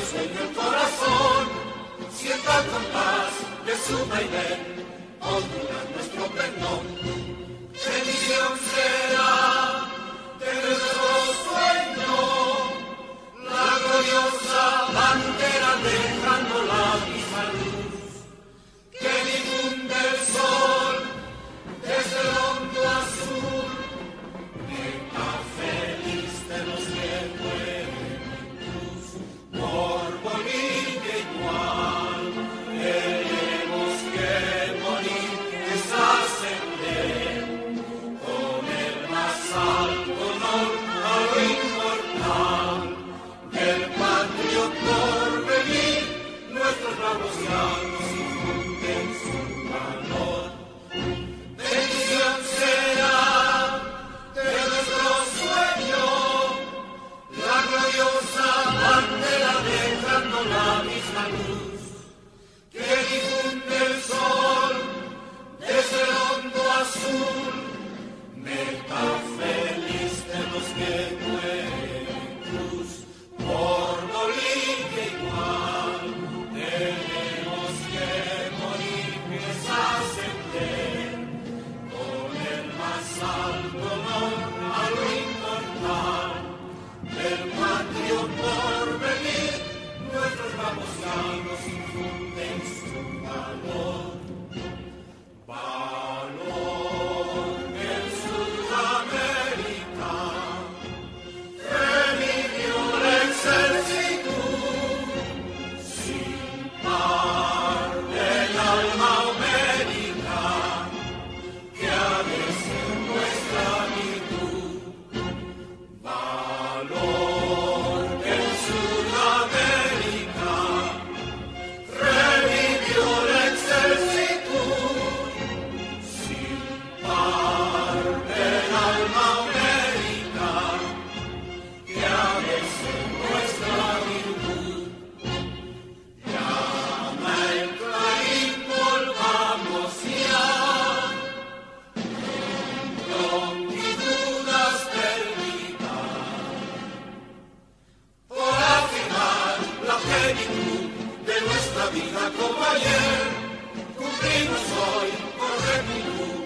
Dios en el corazón, sienta con de su vaivén, honra nuestro perdón, bendición será. los cielos infunden su calor, bendición será de nuestro sueño, la gloriosa bandera dejando la misma luz, que difunde el sol desde el hondo azul, me tan feliz tenemos que muerto. nuestra vida como ayer, cumplimos hoy por rectitud.